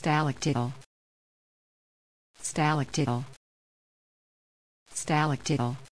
Stalactite. Stalactite. Stalactite.